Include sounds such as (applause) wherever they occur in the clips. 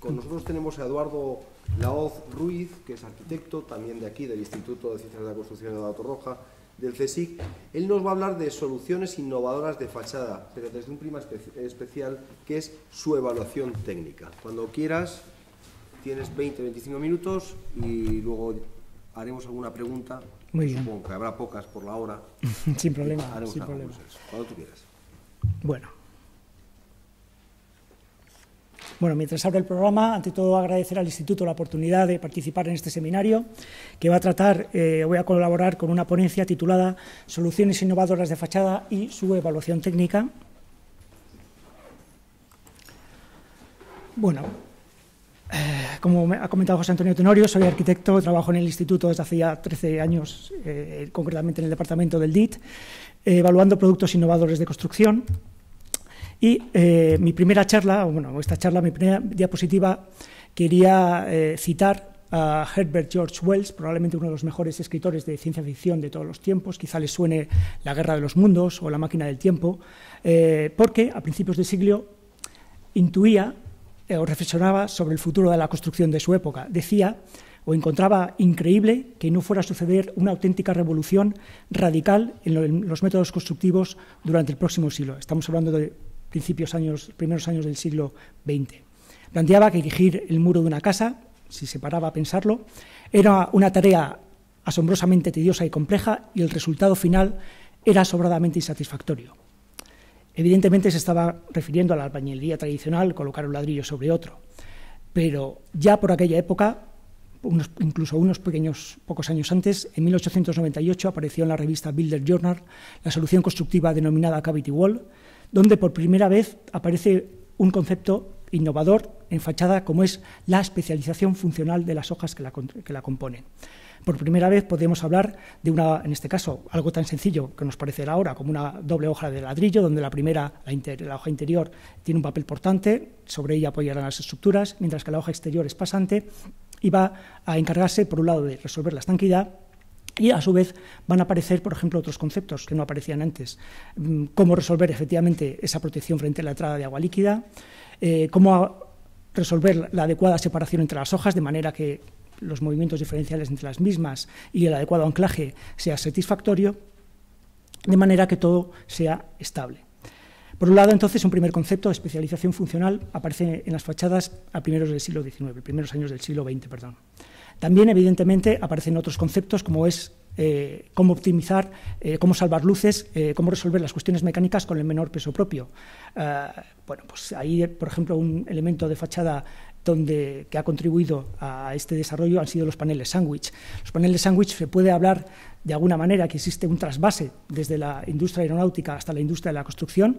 Con nosotros tenemos a Eduardo Laoz Ruiz, que es arquitecto, también de aquí, del Instituto de Ciencias de la Construcción de la Roja, del CSIC. Él nos va a hablar de soluciones innovadoras de fachada, pero desde un prima especial que es su evaluación técnica. Cuando quieras, tienes 20-25 minutos y luego haremos alguna pregunta. Muy bien. Supongo que habrá pocas por la hora. (laughs) sin problema. Haremos sin problema. Cuando tú quieras. Bueno. Bueno, mientras abre el programa, ante todo agradecer al Instituto la oportunidad de participar en este seminario, que va a tratar, eh, voy a colaborar con una ponencia titulada Soluciones innovadoras de fachada y su evaluación técnica. Bueno, eh, como ha comentado José Antonio Tenorio, soy arquitecto, trabajo en el instituto desde hace ya 13 años, eh, concretamente en el departamento del DIT, evaluando productos innovadores de construcción. Y eh, mi primera charla, bueno, esta charla, mi primera diapositiva, quería eh, citar a Herbert George Wells, probablemente uno de los mejores escritores de ciencia ficción de todos los tiempos, quizá les suene La Guerra de los Mundos o La Máquina del Tiempo, eh, porque a principios del siglo intuía o reflexionaba sobre el futuro de la construcción de su época. Decía o encontraba increíble que no fuera a suceder una auténtica revolución radical en los métodos constructivos durante el próximo siglo. Estamos hablando de principios años, primeros años del siglo XX. Planteaba que erigir el muro de una casa, si se paraba a pensarlo, era una tarea asombrosamente tediosa y compleja y el resultado final era sobradamente insatisfactorio. Evidentemente se estaba refiriendo a la albañilería tradicional, colocar un ladrillo sobre otro, pero ya por aquella época, incluso unos pequeños pocos años antes, en 1898 apareció en la revista Builder Journal la solución constructiva denominada Cavity Wall, donde por primera vez aparece un concepto innovador en fachada como es la especialización funcional de las hojas que la, componen. Por primera vez podemos hablar de una, en este caso, algo tan sencillo que nos parecerá ahora como una doble hoja de ladrillo, donde la primera, la, la, hoja interior, tiene un papel portante, sobre ella apoyarán las estructuras, mientras que la hoja exterior es pasante y va a encargarse, por un lado, de resolver la estanquidad y a su vez van a aparecer, por ejemplo, otros conceptos que no aparecían antes. Mm, cómo resolver efectivamente esa protección frente a la entrada de agua líquida, eh, cómo resolver la adecuada separación entre las hojas de manera que los movimientos diferenciales entre las mismas y el adecuado anclaje sea satisfactorio, de manera que todo sea estable. Por un lado, entonces, un primer concepto de especialización funcional aparece en las fachadas a primeros del siglo XIX, primeros años del siglo XX, perdón. También, evidentemente, aparecen otros conceptos como es eh, cómo optimizar, eh, cómo salvar luces, eh, cómo resolver las cuestiones mecánicas con el menor peso propio. bueno, pues ahí, por ejemplo, un elemento de fachada donde, que ha contribuido a este desarrollo han sido los paneles sándwich. Los paneles sándwich se puede hablar de alguna manera que existe un trasvase desde la industria aeronáutica hasta la industria de la construcción.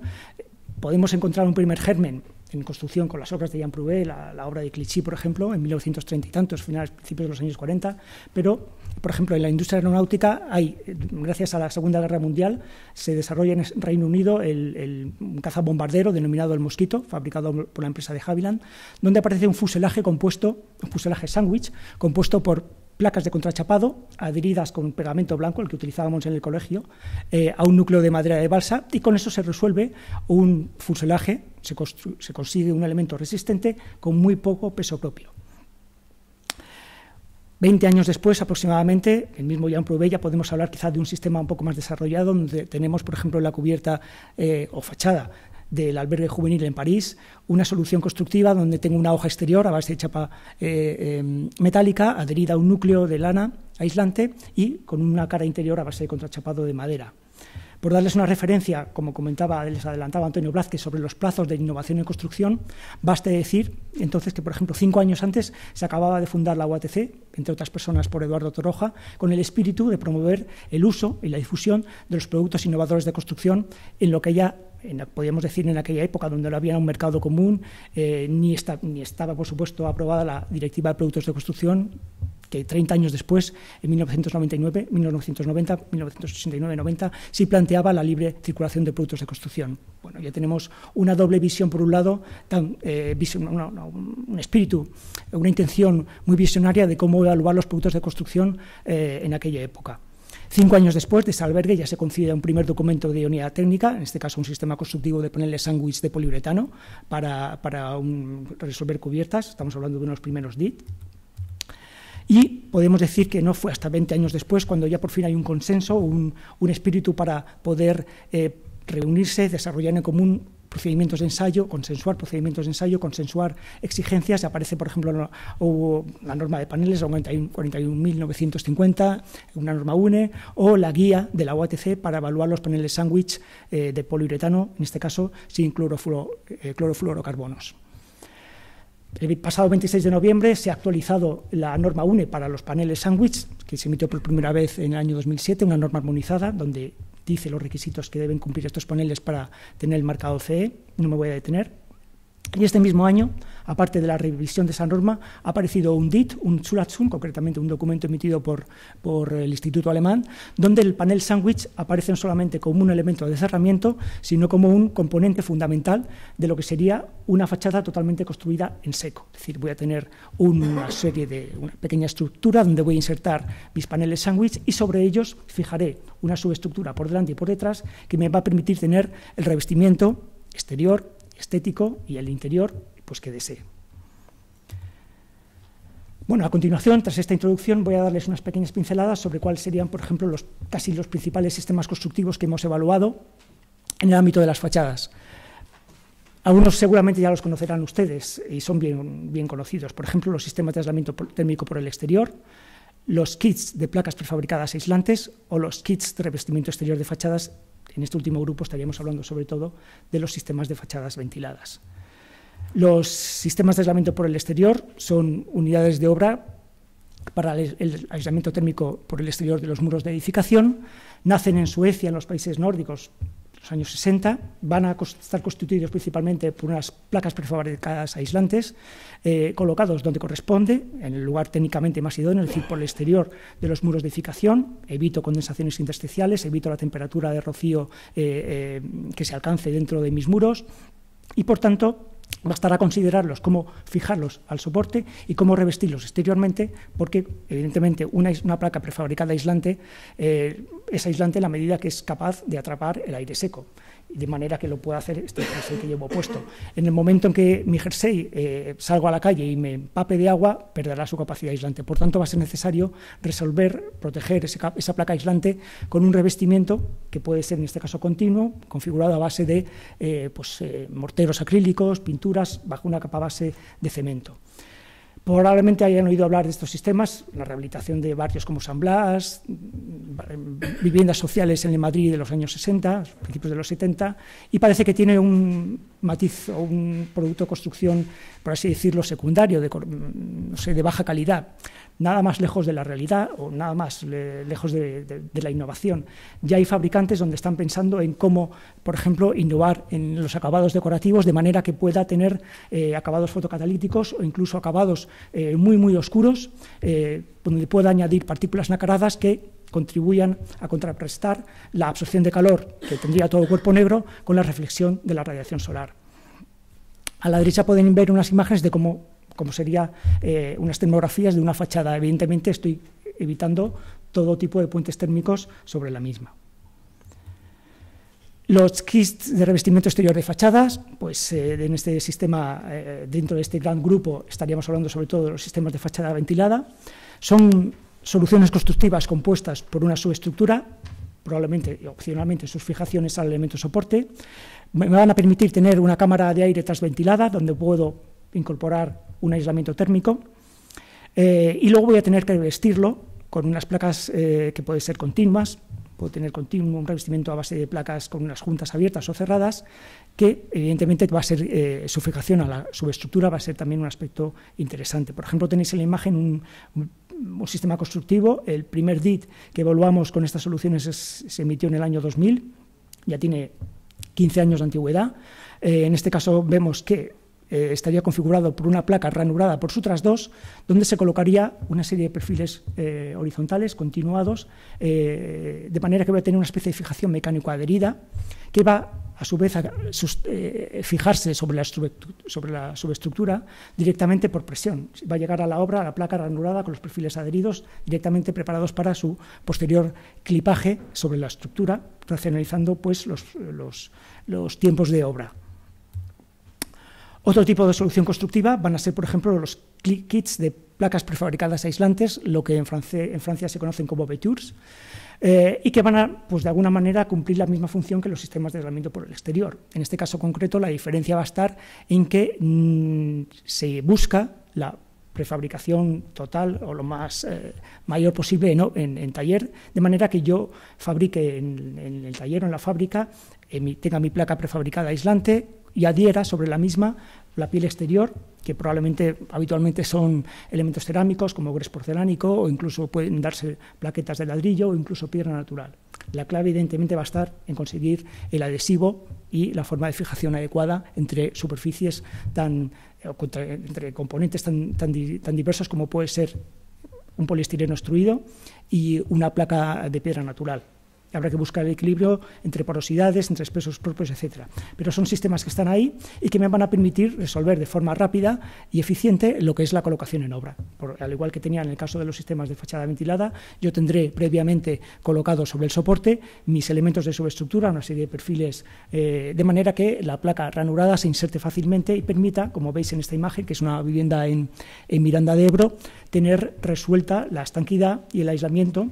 Podemos encontrar un primer germen en construcción con las obras de Jean Prouvé, la, obra de Clichy, por ejemplo, en 1930 y tantos, finales, principios de los años 40, pero, por ejemplo, en la industria aeronáutica hay, gracias a la Segunda Guerra Mundial, se desarrolla en Reino Unido el, un cazabombardero denominado el Mosquito, fabricado por la empresa de Havilland, donde aparece un fuselaje compuesto, un fuselaje sándwich, compuesto por placas de contrachapado adheridas con pegamento blanco, el que utilizábamos en el colegio, eh, a un núcleo de madera de balsa y con eso se resuelve un fuselaje, se, consigue un elemento resistente con muy poco peso propio. Veinte años después, aproximadamente, el mismo Jean Prouvé ya podemos hablar quizás de un sistema un poco más desarrollado, donde tenemos, por ejemplo, la cubierta eh, o fachada del albergue juvenil en París, una solución constructiva donde tengo una hoja exterior a base de chapa eh, eh, metálica adherida a un núcleo de lana aislante y con una cara interior a base de contrachapado de madera. Por darles una referencia, como comentaba, les adelantaba Antonio Blázquez sobre los plazos de innovación en construcción, baste decir entonces que, por ejemplo, cinco años antes se acababa de fundar la UATC, entre otras personas por Eduardo Toroja, con el espíritu de promover el uso y la difusión de los productos innovadores de construcción en lo que ya en, podríamos decir en aquella época donde no había un mercado común, eh, ni, ni, estaba, por supuesto, aprobada la Directiva de Productos de Construcción, que 30 años después, en 1999, 1990, 1989, 90, sí planteaba la libre circulación de productos de construcción. Bueno, ya tenemos una doble visión, por un lado, eh, un espíritu, una intención muy visionaria de cómo evaluar los productos de construcción eh, en aquella época. Cinco años después de ese albergue ya se concibe un primer documento de unidad técnica, en este caso un sistema constructivo de ponerle sándwich de poliuretano para, resolver cubiertas, estamos hablando de unos primeros DIT. Y podemos decir que no fue hasta 20 años después cuando ya por fin hay un consenso, un, espíritu para poder eh, reunirse, desarrollar en común procedimientos de ensayo, consensuar procedimientos de ensayo, consensuar exigencias. Aparece, por ejemplo, la norma de paneles, la 41.950, una norma UNE, o la guía de la OATC para evaluar los paneles sándwich eh, de poliuretano, en este caso sin eh, clorofluorocarbonos. El pasado 26 de noviembre se ha actualizado la norma UNE para los paneles sándwich, que se emitió por primera vez en el año 2007, una norma armonizada donde dice los requisitos que deben cumplir estos paneles para tener el marcado CE, no me voy a detener. Y este mismo año, aparte de la revisión de esa norma, ha aparecido un DIT, un Zulatzum, concretamente un documento emitido por, por el Instituto Alemán, donde el panel sándwich aparece no solamente como un elemento de cerramiento, sino como un componente fundamental de lo que sería una fachada totalmente construida en seco. Es decir, voy a tener una serie de, una pequeña estructura donde voy a insertar mis paneles sándwich y sobre ellos fijaré una subestructura por delante y por detrás que me va a permitir tener el revestimiento exterior estético y el interior pues que desee. Bueno, a continuación, tras esta introducción, voy a darles unas pequeñas pinceladas sobre cuáles serían, por ejemplo, los, casi los principales sistemas constructivos que hemos evaluado en el ámbito de las fachadas. Algunos seguramente ya los conocerán ustedes y son bien, bien conocidos. Por ejemplo, los sistemas de aislamiento térmico por el exterior, los kits de placas prefabricadas aislantes o los kits de revestimiento exterior de fachadas en este último grupo estaríamos hablando sobre todo de los sistemas de fachadas ventiladas. Los sistemas de aislamiento por el exterior son unidades de obra para el aislamiento térmico por el exterior de los muros de edificación. Nacen en Suecia, en los países nórdicos, los años 60, van a estar constituidos principalmente por unas placas prefabricadas aislantes, eh, colocados donde corresponde, en el lugar técnicamente más idóneo, es decir, por el exterior de los muros de edificación, evito condensaciones intersticiales, evito la temperatura de rocío eh, eh, que se alcance dentro de mis muros. Y, por tanto, bastará considerarlos, cómo fijarlos al soporte y cómo revestirlos exteriormente, porque evidentemente una, placa prefabricada aislante eh, es aislante en la medida que es capaz de atrapar el aire seco de manera que lo pueda hacer este jersey que llevo puesto. En el momento en que mi jersey eh, salgo a la calle y me empape de agua, perderá su capacidad aislante. Por tanto, va a ser necesario resolver, proteger esa placa aislante con un revestimiento que puede ser, en este caso, continuo, configurado a base de eh, pues, eh, morteros acrílicos, pinturas, bajo una capa base de cemento. Probablemente hayan oído hablar de estos sistemas, la rehabilitación de barrios como San Blas, viviendas sociales en Madrid de los años 60, principios de los 70, y parece que tiene un matiz o un producto de construcción, por así decirlo, secundario, de, no sé, de baja calidad nada más lejos de la realidad o nada más lejos de, la innovación. Ya hay fabricantes donde están pensando en cómo, por ejemplo, innovar en los acabados decorativos de manera que pueda tener eh, acabados fotocatalíticos o incluso acabados eh, muy, muy oscuros, eh, donde pueda añadir partículas nacaradas que contribuyan a contrarrestar la absorción de calor que tendría todo el cuerpo negro con la reflexión de la radiación solar. A la derecha pueden ver unas imágenes de cómo como sería eh, unas termografías de una fachada. Evidentemente estoy evitando todo tipo de puentes térmicos sobre la misma. Los kits de revestimiento exterior de fachadas, pues eh, en este sistema, eh, dentro de este gran grupo, estaríamos hablando sobre todo de los sistemas de fachada ventilada. Son soluciones constructivas compuestas por una subestructura, probablemente y opcionalmente sus fijaciones al elemento soporte. Me van a permitir tener una cámara de aire trasventilada donde puedo incorporar un aislamiento térmico, eh, y luego voy a tener que vestirlo con unas placas eh, que pueden ser continuas, puedo tener continuo un revestimiento a base de placas con unas juntas abiertas o cerradas, que evidentemente va a ser eh, su fijación a la subestructura va a ser también un aspecto interesante. Por ejemplo, tenéis en la imagen un, sistema constructivo, el primer DIT que evaluamos con estas soluciones se emitió en el año 2000, ya tiene 15 años de antigüedad. en este caso vemos que eh, estaría configurado por una placa ranurada por sutras 2, donde se colocaría una serie de perfiles eh, horizontales continuados, eh, de manera que voy a tener una especie de fijación mecánico adherida que va a su vez, eh, fijarse sobre la, subestructura directamente por presión. Va a llegar a la obra, a la placa ranurada con los perfiles adheridos, directamente preparados para su posterior clipaje sobre la estructura, racionalizando pues, los, los tiempos de obra. Otro tipo de solución constructiva van a ser, por ejemplo, los kits de placas prefabricadas aislantes, lo que en Francia, se conocen como Betures, eh, y que van a, pues de alguna manera, cumplir la misma función que los sistemas de aislamiento por el exterior. En este caso concreto, la diferencia va a estar en que mm, se busca la prefabricación total o lo más eh, mayor posible en, taller, de manera que yo fabrique en, el taller o en la fábrica, eh, tenga mi placa prefabricada aislante, y adhiera sobre la misma la piel exterior, que probablemente habitualmente son elementos cerámicos como gres porcelánico o incluso pueden darse plaquetas de ladrillo o incluso piedra natural. La clave evidentemente va a estar en conseguir el adhesivo y la forma de fijación adecuada entre superficies tan entre componentes tan, tan, tan diversos como puede ser un poliestireno extruido y una placa de piedra natural. Habrá que buscar el equilibrio entre porosidades, entre espesores propios, etc. Pero son sistemas que están ahí y que me van a permitir resolver de forma rápida y eficiente lo que es la colocación en obra. al igual que tenía en el caso de los sistemas de fachada ventilada, yo tendré previamente colocado sobre el soporte mis elementos de subestructura, una serie de perfiles, eh, de manera que la placa ranurada se inserte fácilmente y permita, como veis en esta imagen, que es una vivienda en, en Miranda de Ebro, tener resuelta la estanquidad y el aislamiento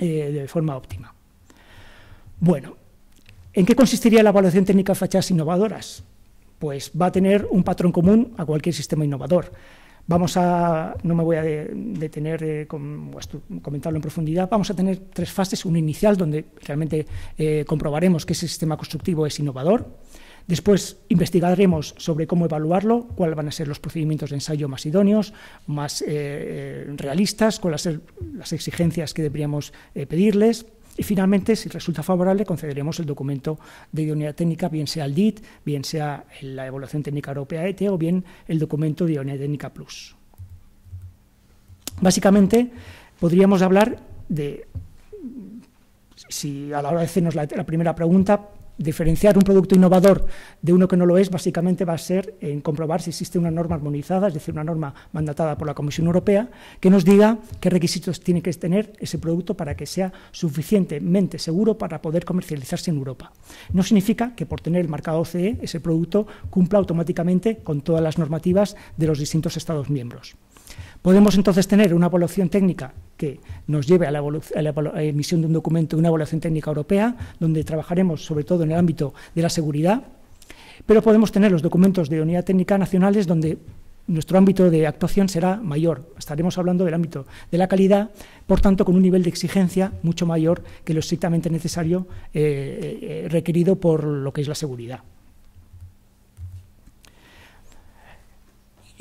eh, de forma óptima. Bueno, ¿en qué consistiría la evaluación técnica de fachadas innovadoras? Pues va a tener un patrón común a cualquier sistema innovador. Vamos a, no me voy a detener eh, comentarlo en profundidad, vamos a tener tres fases, una inicial donde realmente eh, comprobaremos que ese sistema constructivo es innovador, Después investigaremos sobre cómo evaluarlo, cuáles van a ser los procedimientos de ensayo más idóneos, más eh, realistas, cuáles las exigencias que deberíamos pedirles. Y finalmente, si resulta favorable, concederemos el documento de idoneidad técnica, bien sea el DIT, bien sea la evaluación técnica europea ETE o bien el documento de idoneidad técnica plus. Básicamente, podríamos hablar de, si a la hora de hacernos la primera pregunta, diferenciar un producto innovador de uno que no lo es, básicamente va a ser en comprobar si existe una norma armonizada, es decir, una norma mandatada por la Comisión Europea, que nos diga qué requisitos tiene que tener ese producto para que sea suficientemente seguro para poder comercializarse en Europa. No significa que por tener el marcado OCE ese producto cumpla automáticamente con todas las normativas de los distintos Estados miembros. Podemos entonces tener una evaluación técnica que nos lleve a la, emisión de un documento una evaluación técnica europea, donde trabajaremos sobre todo en el ámbito de la seguridad, pero podemos tener los documentos de unidad técnica nacionales donde nuestro ámbito de actuación será mayor. Estaremos hablando del ámbito de la calidad, por tanto, con un nivel de exigencia mucho mayor que lo estrictamente necesario eh, eh, requerido por lo que es la seguridad.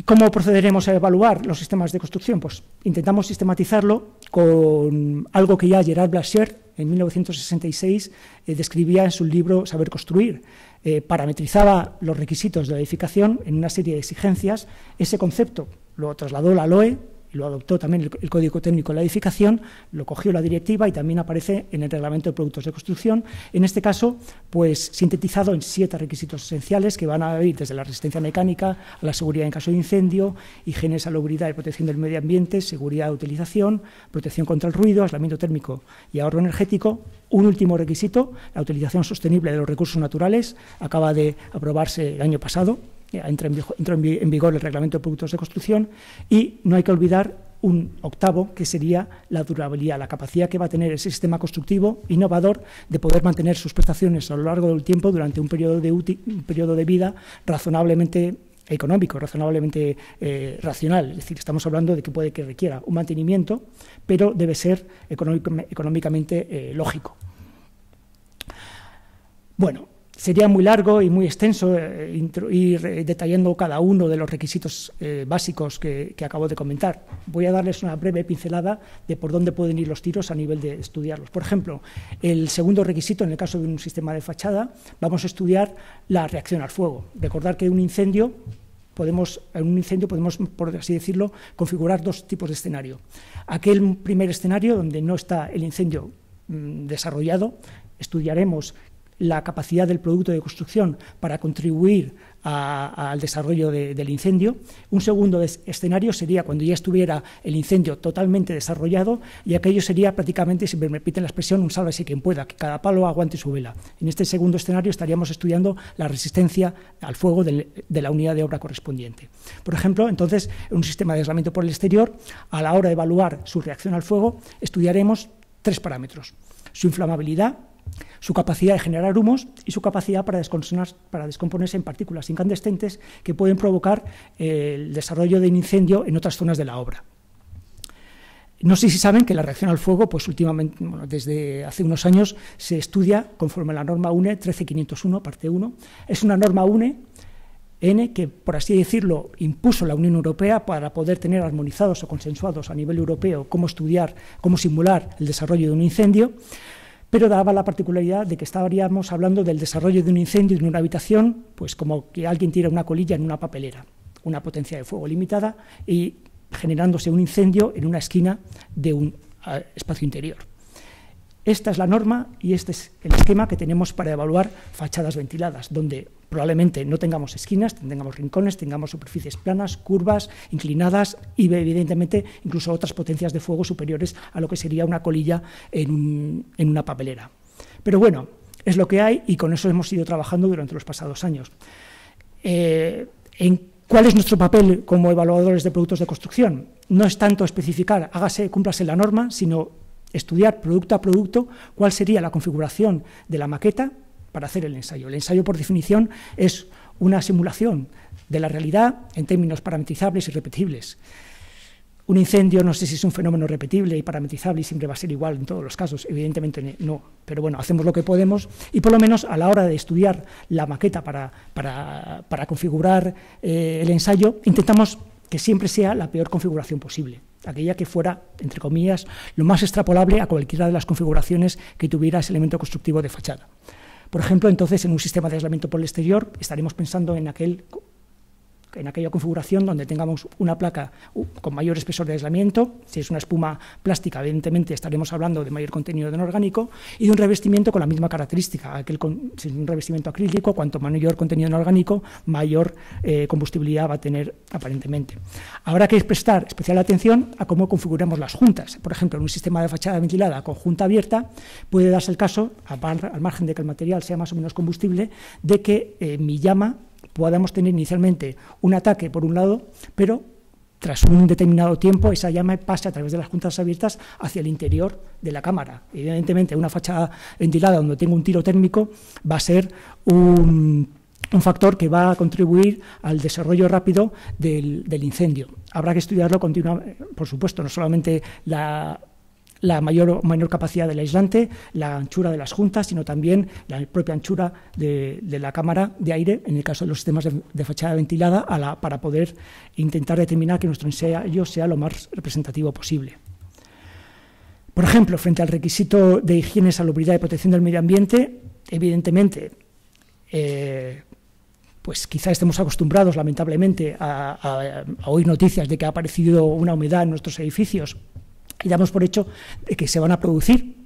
Cómo procederemos a evaluar los sistemas de construcción? Pues intentamos sistematizarlo con algo que ya Gerard Blacher en 1966 eh, describía en su libro Saber Construir. Eh, parametrizaba los requisitos de la edificación en una serie de exigencias. Ese concepto lo trasladó la LOE lo adoptó también el, Código Técnico de la Edificación, lo cogió la directiva y también aparece en el Reglamento de Productos de Construcción. En este caso, pues sintetizado en siete requisitos esenciales que van a ir desde la resistencia mecánica a la seguridad en caso de incendio, higiene, salubridad y protección del medio ambiente, seguridad de utilización, protección contra el ruido, aislamiento térmico y ahorro energético. Un último requisito, la utilización sostenible de los recursos naturales, acaba de aprobarse el año pasado entra en, vigor el reglamento de productos de construcción y no hay que olvidar un octavo, que sería la durabilidad, la capacidad que va a tener ese sistema constructivo innovador de poder mantener sus prestaciones a lo largo del tiempo durante un periodo de, un periodo de vida razonablemente económico, razonablemente eh, racional. Es decir, estamos hablando de que puede que requiera un mantenimiento, pero debe ser económicamente eh, lógico. Bueno, Sería muy largo y muy extenso eh, ir eh, detallando cada uno de los requisitos eh, básicos que, acabo de comentar. Voy a darles una breve pincelada de por dónde pueden ir los tiros a nivel de estudiarlos. Por ejemplo, el segundo requisito, en el caso de un sistema de fachada, vamos a estudiar la reacción al fuego. Recordar que un incendio podemos, en un incendio podemos, por así decirlo, configurar dos tipos de escenario. Aquel primer escenario donde no está el incendio mm, desarrollado, estudiaremos la capacidad del producto de construcción para contribuir al desarrollo del incendio. Un segundo escenario sería cuando ya estuviera el incendio totalmente desarrollado y aquello sería prácticamente, si me repiten la expresión, un sálvese quien pueda, que cada palo aguante su vela. En este segundo escenario estaríamos estudiando la resistencia al fuego de la unidad de obra correspondiente. Por ejemplo, entonces, en un sistema de aislamiento por el exterior, a la hora de evaluar su reacción al fuego, estudiaremos tres parámetros. Su inflamabilidad, su capacidad de generar humos y su capacidad para, descomponerse en partículas incandescentes que pueden provocar eh, el desarrollo de un incendio en otras zonas de la obra. No sé si saben que la reacción al fuego, pues últimamente, desde hace unos años, se estudia conforme a la norma UNE 13501, parte 1. Es una norma UNE N que, por así decirlo, impuso la Unión Europea para poder tener armonizados o consensuados a nivel europeo cómo estudiar, cómo simular el desarrollo de un incendio pero daba la particularidad de que estaríamos hablando del desarrollo de un incendio en una habitación, pues como que alguien tira una colilla en una papelera, una potencia de fuego limitada y generándose un incendio en una esquina de un ah, espacio interior. Esta es la norma y este es el esquema que tenemos para evaluar fachadas ventiladas, donde probablemente no tengamos esquinas, tengamos rincones, tengamos superficies planas, curvas, inclinadas y evidentemente incluso otras potencias de fuego superiores a lo que sería una colilla en, una papelera. Pero bueno, es lo que hay y con eso hemos ido trabajando durante los pasados años. Eh, ¿Cuál es nuestro papel como evaluadores de productos de construcción? No es tanto especificar, hágase, cúmplase la norma, sino estudiar producto a producto cuál sería la configuración de la maqueta para hacer el ensayo. El ensayo, por definición, es una simulación de la realidad en términos parametrizables y repetibles. Un incendio no sé si es un fenómeno repetible y parametrizable y siempre va a ser igual en todos los casos, evidentemente no, pero bueno, hacemos lo que podemos y por lo menos a la hora de estudiar la maqueta para, para, configurar eh, el ensayo, intentamos que siempre sea la peor configuración posible aquella que fuera, entre comillas, lo más extrapolable a cualquiera de las configuraciones que tuviera ese elemento constructivo de fachada. Por ejemplo, entonces, en un sistema de aislamiento por el exterior, estaremos pensando en aquel en aquella configuración donde tengamos una placa con mayor espesor de aislamiento, si es una espuma plástica, evidentemente estaremos hablando de mayor contenido de inorgánico, y de un revestimiento con la misma característica, aquel es un revestimiento acrílico, cuanto mayor contenido inorgánico, mayor eh, combustibilidad va a tener aparentemente. Habrá que prestar especial atención a cómo configuramos las juntas. Por ejemplo, en un sistema de fachada ventilada con junta abierta, puede darse el caso, al margen de que el material sea más o menos combustible, de que eh, mi llama podamos tener inicialmente un ataque por un lado, pero tras un determinado tiempo esa llama pasa a través de las juntas abiertas hacia el interior de la cámara. Evidentemente, una fachada ventilada donde tengo un tiro térmico va a ser un, factor que va a contribuir al desarrollo rápido del, del incendio. Habrá que estudiarlo continuamente, por supuesto, no solamente la la mayor menor capacidad del aislante, la anchura de las juntas, sino también la propia anchura de, la cámara de aire, en el caso de los sistemas de, fachada ventilada, para poder intentar determinar que nuestro ensayo sea lo más representativo posible. Por ejemplo, frente al requisito de higiene, salubridad y protección del medio ambiente, evidentemente, eh, pues quizá estemos acostumbrados, lamentablemente, a, oír noticias de que ha aparecido una humedad en nuestros edificios y damos por hecho que se van a producir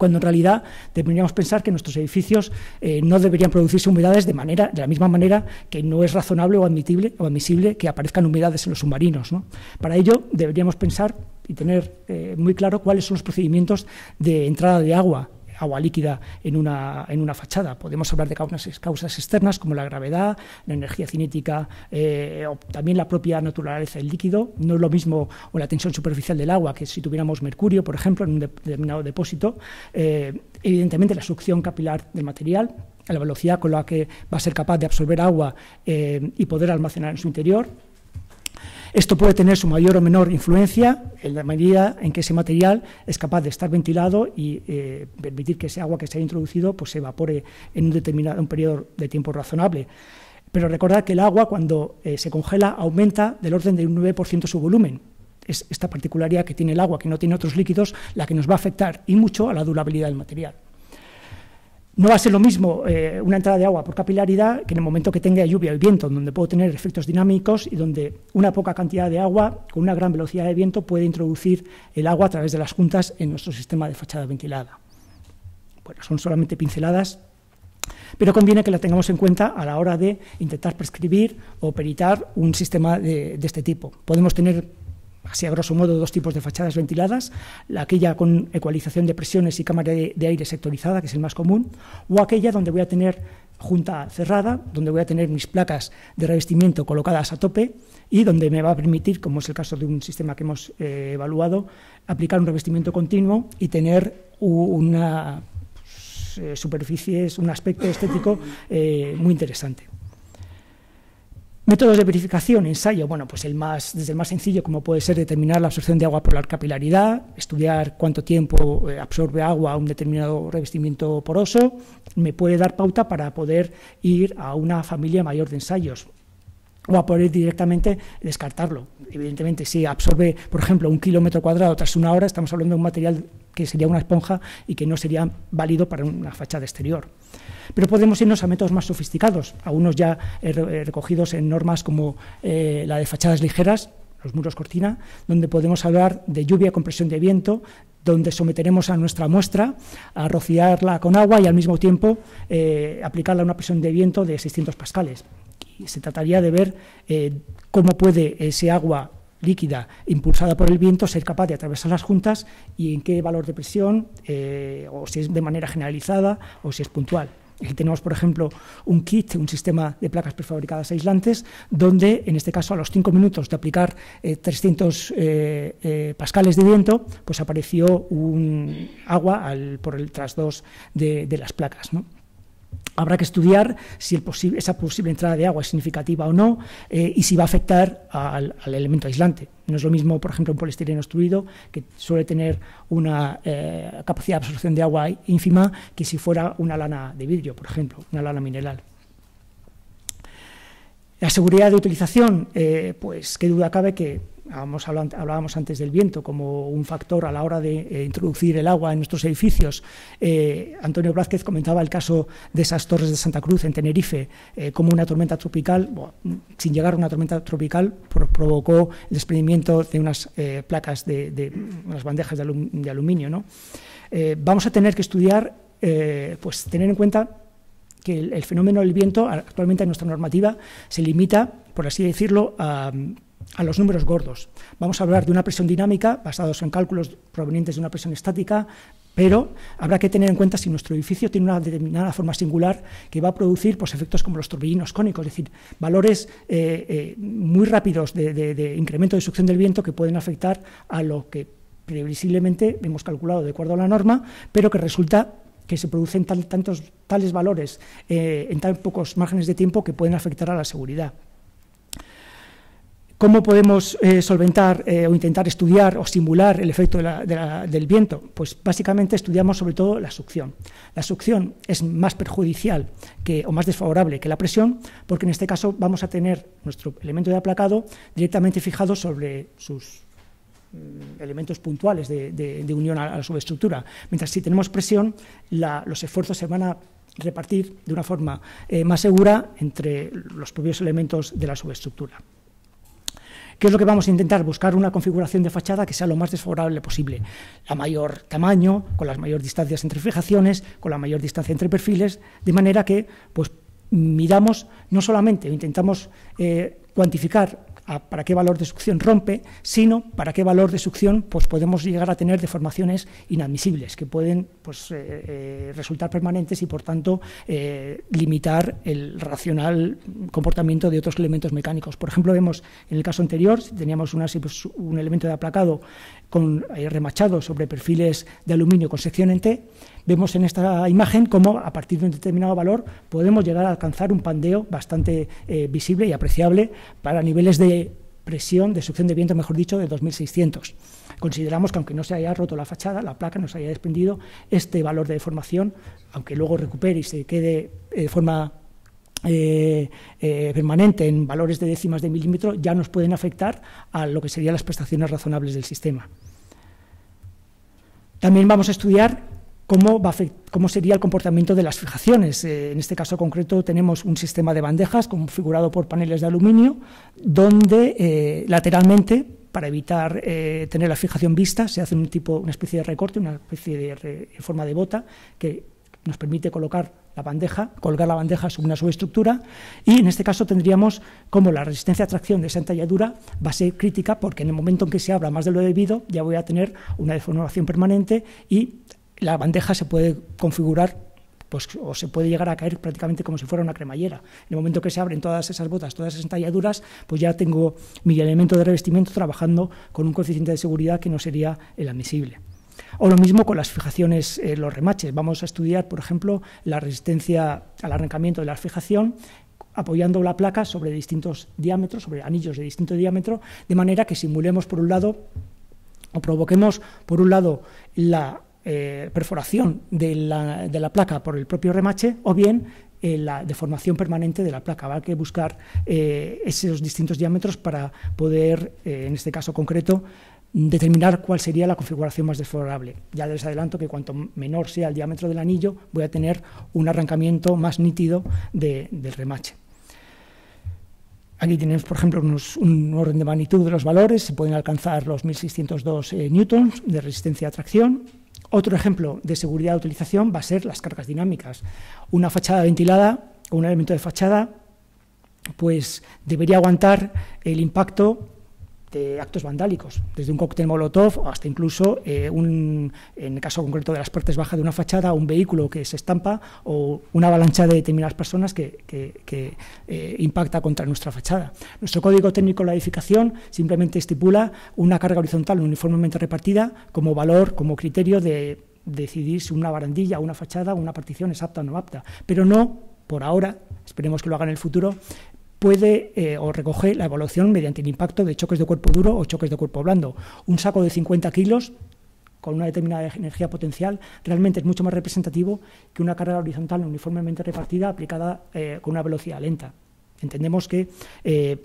cuando en realidad deberíamos pensar que nuestros edificios eh, no deberían producirse humedades de, manera, de la misma manera que no es razonable o o admisible que aparezcan humedades en los submarinos. Para ello deberíamos pensar y tener eh, muy claro cuáles son los procedimientos de entrada de agua agua líquida en una, en una fachada. Podemos hablar de causas, causas externas como la gravedad, la energía cinética eh, o también la propia naturaleza del líquido. No es lo mismo o la tensión superficial del agua que si tuviéramos mercurio, por ejemplo, en un determinado depósito. Eh, evidentemente, la succión capilar del material, la velocidad con la que va a ser capaz de absorber agua eh, y poder almacenar en su interior esto puede tener su mayor o menor influencia en la medida en que ese material es capaz de estar ventilado y eh, permitir que ese agua que se ha introducido pues, se evapore en un determinado un periodo de tiempo razonable. Pero recordad que el agua, cuando eh, se congela, aumenta del orden de un 9% su volumen. Es esta particularidad que tiene el agua, que no tiene otros líquidos, la que nos va a afectar y mucho a la durabilidad del material. No va a ser lo mismo eh, una entrada de agua por capilaridad que en el momento que tenga lluvia y viento, donde puedo tener efectos dinámicos y donde una poca cantidad de agua con una gran velocidad de viento puede introducir el agua a través de las juntas en nuestro sistema de fachada ventilada. Bueno, son solamente pinceladas Pero conviene que la tengamos en cuenta a la hora de intentar prescribir o peritar un sistema de, de este tipo. Podemos tener así a grosso modo, dos tipos de fachadas ventiladas, la, aquella con ecualización de presiones y cámara de, aire sectorizada, que es el más común, o aquella donde voy a tener junta cerrada, donde voy a tener mis placas de revestimiento colocadas a tope y donde me va a permitir, como es el caso de un sistema que hemos eh, evaluado, aplicar un revestimiento continuo y tener una pues, eh, superficies, un aspecto estético eh, muy interesante. Métodos de verificación, ensayo, bueno, pues el más, desde el más sencillo, como puede ser determinar la absorción de agua por la capilaridad, estudiar cuánto tiempo eh, absorbe agua un determinado revestimiento poroso, me puede dar pauta para poder ir a una familia mayor de ensayos o a poder directamente descartarlo. Evidentemente, si absorbe, por ejemplo, un kilómetro cuadrado tras una hora, estamos hablando de un material que sería una esponja y que no sería válido para una fachada exterior. Pero podemos irnos a métodos más sofisticados, algunos ya eh, eh, recogidos en normas como eh, la de fachadas ligeras, los muros cortina, donde podemos hablar de lluvia con presión de viento, donde someteremos a nuestra muestra a rociarla con agua y al mismo tiempo aplicarla a una presión de viento de 600 pascales. Y se trataría de ver cómo puede ese agua líquida impulsada por el viento ser capaz de atravesar las juntas y en qué valor de presión, eh, o si es de manera generalizada o si es puntual. Aquí tenemos, por ejemplo, un kit, un sistema de placas prefabricadas aislantes, donde, en este caso, a los cinco minutos de aplicar eh, 300 eh, eh, pascales de viento, pues apareció un agua por el trasdos de, de las placas. ¿no? Habrá que estudiar si esa posible entrada de agua es significativa o no eh, y si va a afectar al, al, elemento aislante. No es lo mismo, por ejemplo, un poliestireno extruido, que suele tener una eh, capacidad de absorción de agua ínfima, que si fuera una lana de vidrio, por ejemplo, una lana mineral. La seguridad de utilización, eh, pues qué duda cabe que hablábamos antes del viento como un factor a la hora de eh, introducir el agua en nuestros edificios. Eh, Antonio Blázquez comentaba el caso de esas torres de Santa Cruz en Tenerife, eh, como una tormenta tropical, bueno, sin llegar a una tormenta tropical, pro provocó el desprendimiento de unas eh, placas de, de, unas bandejas de, alum de aluminio. ¿no? Eh, vamos a tener que estudiar, eh, pues tener en cuenta que el, el fenómeno del viento actualmente en nuestra normativa se limita, por así decirlo, a los números gordos. Vamos a hablar de una presión dinámica basados en cálculos provenientes de una presión estática, pero habrá que tener en cuenta si nuestro edificio tiene una determinada forma singular que va a producir pues, efectos como los turbillinos cónicos, es decir, valores eh, eh, muy rápidos de, incremento de succión del viento que pueden afectar a lo que previsiblemente hemos calculado de acuerdo a la norma, pero que resulta que se producen tantos, tales valores eh, en tan pocos márgenes de tiempo que pueden afectar a la seguridad. ¿Cómo podemos eh, solventar eh, o intentar estudiar o simular el efecto del viento? Pues básicamente estudiamos sobre todo la succión. La succión es más perjudicial que, o más desfavorable que la presión, porque en este caso vamos a tener nuestro elemento de aplacado directamente fijado sobre sus mm, elementos puntuales de, unión a, la subestructura. Mientras si tenemos presión, los esfuerzos se van a repartir de una forma eh, más segura entre los propios elementos de la subestructura. ¿Qué es lo que vamos a intentar? Buscar una configuración de fachada que sea lo más desfavorable posible. La mayor tamaño, con las mayores distancias entre fijaciones, con la mayor distancia entre perfiles, de manera que pues, miramos no solamente, intentamos eh, cuantificar para qué valor de succión rompe, sino para qué valor de succión pues, podemos llegar a tener deformaciones inadmisibles que pueden pues, eh, eh, resultar permanentes y, por tanto, eh, limitar el racional comportamiento de otros elementos mecánicos. Por ejemplo, vemos en el caso anterior, si teníamos pues, un elemento de aplacado con, remachado sobre perfiles de aluminio con sección en T, vemos en esta imagen cómo a partir de un determinado valor podemos llegar a alcanzar un pandeo bastante eh, visible y apreciable para niveles de presión, de succión de viento, mejor dicho, de 2600. Consideramos que aunque no se haya roto la fachada, la placa no se haya desprendido, este valor de deformación, aunque luego recupere y se quede eh, de forma eh, permanente en valores de décimas de milímetro ya nos pueden afectar a lo que serían las prestaciones razonables del sistema. También vamos a estudiar cómo, sería el comportamiento de las fijaciones. Eh, en este caso concreto tenemos un sistema de bandejas configurado por paneles de aluminio, donde eh, lateralmente, para evitar eh, tener la fijación vista, se hace un tipo, una especie de recorte, una especie de forma de bota que nos permite colocar la bandeja, colgar la bandeja sobre una subestructura y en este caso tendríamos como la resistencia a tracción de esa entalladura va a ser crítica porque en el momento en que se abra más de lo debido ya voy a tener una deformación permanente y la bandeja se puede configurar pues, o se puede llegar a caer prácticamente como si fuera una cremallera. En el momento que se abren todas esas botas, todas esas entalladuras, pues ya tengo mi elemento de revestimiento trabajando con un coeficiente de seguridad que no sería el admisible. O lo mismo con las fijaciones, eh, los remaches. Vamos a estudiar, por ejemplo, la resistencia al arrancamiento de la fijación apoyando la placa sobre distintos diámetros, sobre anillos de distinto diámetro, de manera que simulemos por un lado o provoquemos por un lado la eh, perforación de la, placa por el propio remache o bien eh, la deformación permanente de la placa. Va a que buscar eh, esos distintos diámetros para poder, en este caso concreto, determinar cuál sería la configuración más desfavorable. Ya les adelanto que cuanto menor sea el diámetro del anillo, voy a tener un arrancamiento más nítido del remache. Aquí tenemos, por ejemplo, un orden de magnitud de los valores, se pueden alcanzar los 1602 newtons de resistencia a tracción otro ejemplo de seguridad de utilización va a ser las cargas dinámicas. Una fachada ventilada o un elemento de fachada pues debería aguantar el impacto de actos vandálicos, desde un cóctel molotov hasta incluso, eh, un, en el caso concreto de las partes bajas de una fachada, un vehículo que se estampa o una avalancha de determinadas personas que, eh, impacta contra nuestra fachada. Nuestro código técnico de la edificación simplemente estipula una carga horizontal uniformemente repartida como valor, como criterio de decidir si una barandilla, una fachada, una partición es apta o no apta, pero no por ahora, esperemos que lo haga en el futuro, puede eh, o recoge la evaluación mediante el impacto de choques de cuerpo duro o choques de cuerpo blando. Un saco de 50 kilos con una determinada energía potencial realmente es mucho más representativo que una carga horizontal uniformemente repartida aplicada eh, con una velocidad lenta. Entendemos que eh,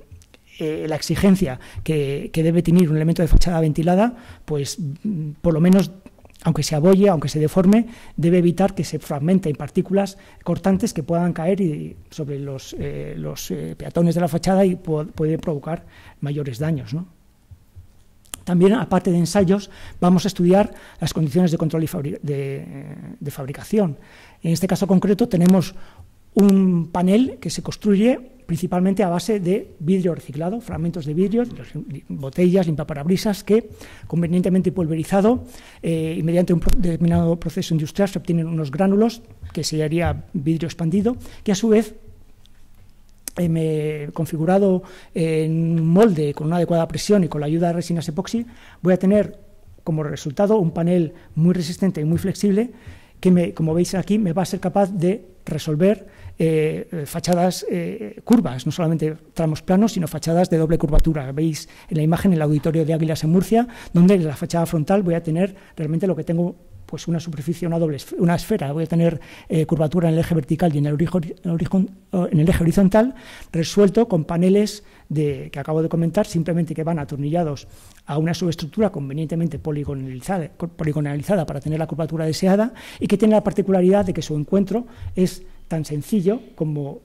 la exigencia que, que, debe tener un elemento de fachada ventilada, pues mm, por lo menos aunque se abolle, aunque se deforme, debe evitar que se fragmente en partículas cortantes que puedan caer sobre los, eh, eh, peatones de la fachada y puede provocar mayores daños. También, aparte de ensayos, vamos a estudiar las condiciones de control y de fabricación. En este caso concreto tenemos un panel que se construye principalmente a base de vidrio reciclado, fragmentos de vidrio, botellas, limpiaparabrisas, que convenientemente pulverizado eh, y mediante un determinado proceso industrial se obtienen unos gránulos, que sería vidrio expandido, que a su vez eh, configurado en un molde con una adecuada presión y con la ayuda de resinas epoxi, voy a tener como resultado un panel muy resistente y muy flexible que, como veis aquí, me va a ser capaz de resolver eh, fachadas eh, curvas, no solamente tramos planos, sino fachadas de doble curvatura. Veis en la imagen el auditorio de Águilas en Murcia, donde en la fachada frontal voy a tener realmente lo que tengo pues una superficie, una doble, una esfera, voy a tener eh, curvatura en el eje vertical y en el, eje horizontal, resuelto con paneles que acabo de comentar, simplemente que van atornillados a una subestructura convenientemente poligonalizada, para tener la curvatura deseada y que tiene la particularidad de que su encuentro es tan sencillo como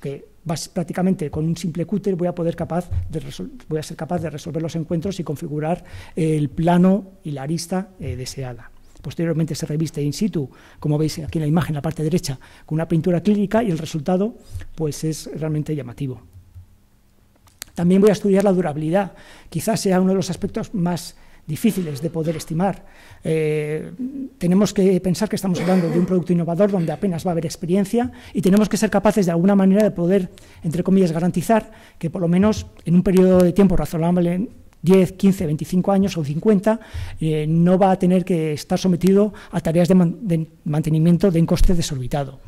que prácticamente con un simple cúter voy a poder de ser capaz de resolver los encuentros y configurar el plano y la arista eh, deseada. Posteriormente se reviste in situ, como veis aquí en la imagen, en la parte derecha, con una pintura clínica y el resultado pues es realmente llamativo. También voy a estudiar la durabilidad. Quizás sea uno de los aspectos más difíciles de poder estimar. Eh, tenemos que pensar que estamos hablando de un producto innovador donde apenas va a haber experiencia y tenemos que ser capaces de alguna manera de poder, entre comillas, garantizar que por lo menos en un periodo de tiempo razonable 10, 15, 25 años o 50, eh, no va a tener que estar sometido a tareas de, de mantenimiento de un coste desorbitado.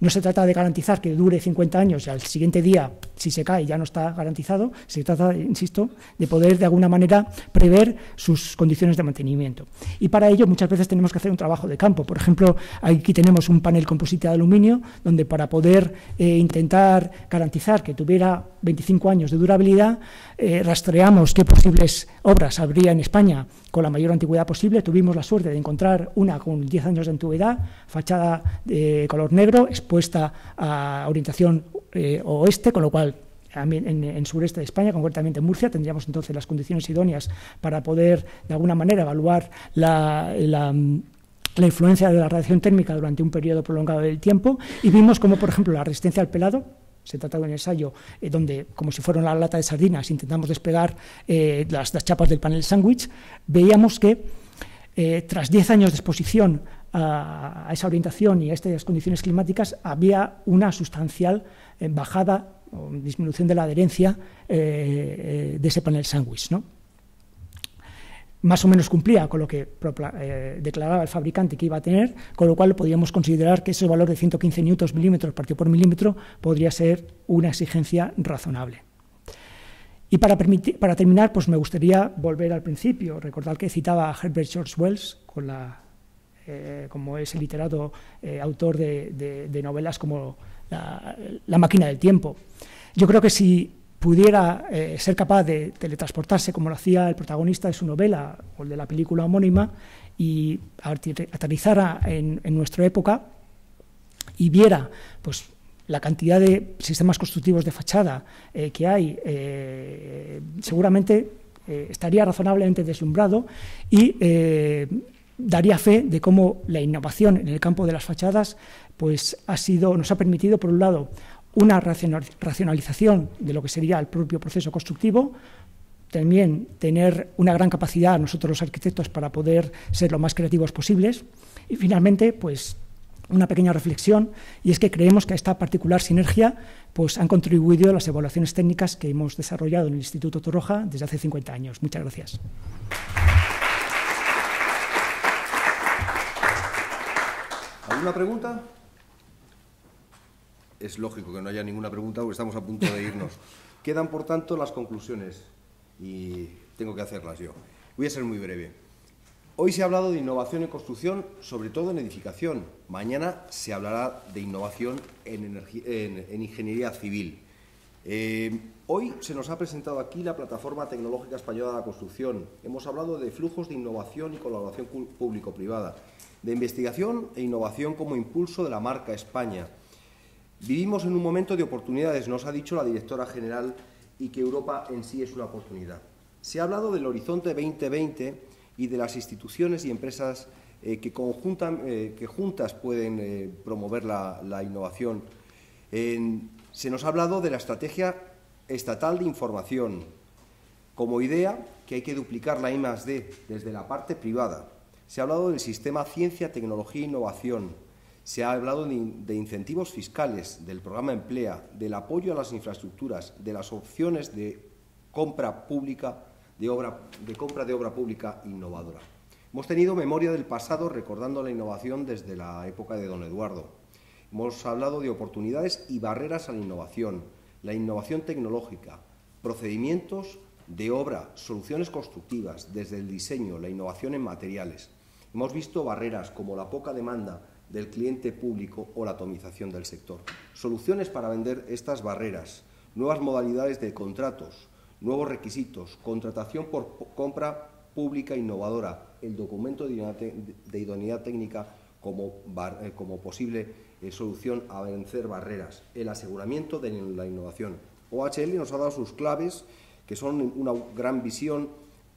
No se trata de garantizar que dure 50 años y al siguiente día, si se cae, ya no está garantizado. Se trata, insisto, de poder de alguna manera prever sus condiciones de mantenimiento. Y para ello muchas veces tenemos que hacer un trabajo de campo. Por ejemplo, aquí tenemos un panel composite de aluminio donde para poder eh, intentar garantizar que tuviera 25 años de durabilidad, eh, rastreamos qué posibles obras habría en España con la mayor antigüedad posible. Tuvimos la suerte de encontrar una con 10 años de antigüedad, fachada de color negro, expuesta a orientación eh, oeste, con lo cual en, sureste de España, concretamente en Murcia, tendríamos entonces las condiciones idóneas para poder, de alguna manera, evaluar la la influencia de la radiación térmica durante un periodo prolongado del tiempo. Y vimos como, por ejemplo, la resistencia al pelado, se trata de un ensayo eh, donde, como si fuera una lata de sardinas, intentamos despegar eh, las, chapas del panel sándwich, veíamos que tras 10 años de exposición a, esa orientación y a estas condiciones climáticas, había una sustancial bajada o disminución de la adherencia de ese panel sándwich. ¿no? más o menos cumplía con lo que eh, declaraba el fabricante que iba a tener, con lo cual podríamos considerar que ese valor de 115 newtons milímetros partido por milímetro podría ser una exigencia razonable. Y para, para terminar, pues me gustaría volver al principio, recordar que citaba a Herbert George Wells, con la, eh, como es el literato eh, autor de, novelas como la, máquina del tiempo. Yo creo que si pudiera eh, ser capaz de teletransportarse como lo hacía el protagonista de su novela o el de la película homónima y aterrizara en, nuestra época y viera pues la cantidad de sistemas constructivos de fachada que hay, seguramente estaría razonablemente deslumbrado y daría fe de cómo la innovación en el campo de las fachadas pues ha sido, nos ha permitido, por un lado, una racionalización de lo que sería el propio proceso constructivo, también tener una gran capacidad nosotros los arquitectos para poder ser lo más creativos posibles y finalmente pues una pequeña reflexión y es que creemos que a esta particular sinergia pues han contribuido las evaluaciones técnicas que hemos desarrollado en el Instituto Torroja desde hace 50 años. Muchas gracias. ¿Alguna pregunta? es lógico que no haya ninguna pregunta porque estamos a punto de irnos. (laughs) Quedan, por tanto, las conclusiones y tengo que hacerlas yo. Voy a ser muy breve. Hoy se ha hablado de innovación en construcción, sobre todo en edificación. Mañana se hablará de innovación en, ingeniería civil. Eh, hoy se nos ha presentado aquí la Plataforma Tecnológica Española de la Construcción. Hemos hablado de flujos de innovación y colaboración público-privada, de investigación e innovación como impulso de la marca España Vivimos en un momento de oportunidades, nos ha dicho la directora general, y que Europa en sí es una oportunidad. Se ha hablado del horizonte 2020 y de las instituciones y empresas eh, eh, que, juntas pueden eh, promover la, innovación. se nos ha hablado de la estrategia estatal de información como idea que hay que duplicar la I+D desde la parte privada. Se ha hablado del sistema ciencia, tecnología e innovación, se ha hablado de, incentivos fiscales, del programa Emplea, del apoyo a las infraestructuras, de las opciones de compra pública, de, obra, de compra de obra pública innovadora. Hemos tenido memoria del pasado recordando la innovación desde la época de don Eduardo. Hemos hablado de oportunidades y barreras a la innovación, la innovación tecnológica, procedimientos de obra, soluciones constructivas, desde el diseño, la innovación en materiales. Hemos visto barreras como la poca demanda, del cliente público o la atomización del sector. Soluciones para vender estas barreras, nuevas modalidades de contratos, nuevos requisitos, contratación por compra pública innovadora, el documento de idoneidad técnica como, eh, como posible eh, solución a vencer barreras, el aseguramiento de la innovación. OHL nos ha dado sus claves, que son una gran visión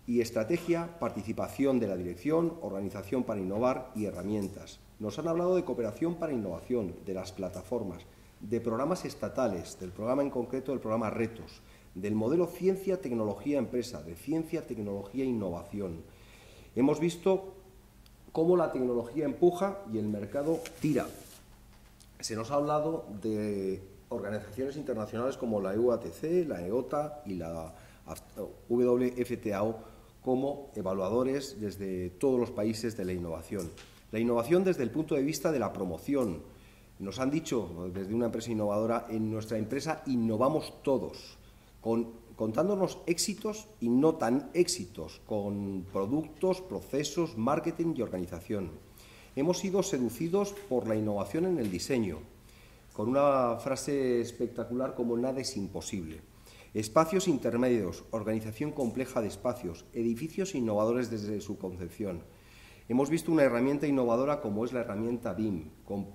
y estrategia, participación de la dirección, organización para innovar y herramientas. Nos han hablado de cooperación para innovación, de las plataformas, de programas estatales, del programa en concreto del programa Retos, del modelo Ciencia, Tecnología, Empresa, de Ciencia, Tecnología Innovación. Hemos visto cómo la tecnología empuja y el mercado tira. Se nos ha hablado de organizaciones internacionales como la EUATC, la EOTA y la WFTAO como evaluadores desde todos los países de la innovación. La innovación desde el punto de vista de la promoción. Nos han dicho desde una empresa innovadora, en nuestra empresa innovamos todos, contándonos éxitos y no tan éxitos, con productos, procesos, marketing y organización. Hemos sido seducidos por la innovación en el diseño, con una frase espectacular como nada es imposible. Espacios intermedios, organización compleja de espacios, edificios innovadores desde su concepción Hemos visto una herramienta innovadora como es la herramienta BIM, con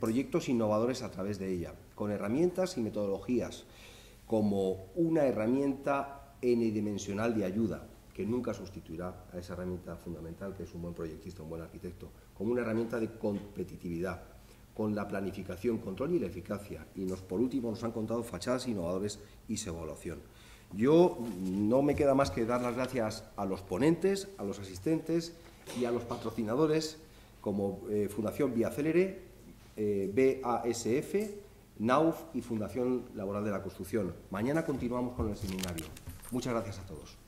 proyectos innovadores a través de ella, con herramientas y metodologías, como una herramienta n-dimensional de ayuda, que nunca sustituirá a esa herramienta fundamental que es un buen proyectista, un buen arquitecto, como una herramienta de competitividad, con la planificación, control y la eficacia. Y nos, por último nos han contado fachadas innovadores y su evaluación. Yo no me queda más que dar las gracias a los ponentes, a los asistentes y a los patrocinadores como eh, Fundación Vía Célere, eh, BASF, NAUF y Fundación Laboral de la Construcción. Mañana continuamos con el seminario. Muchas gracias a todos.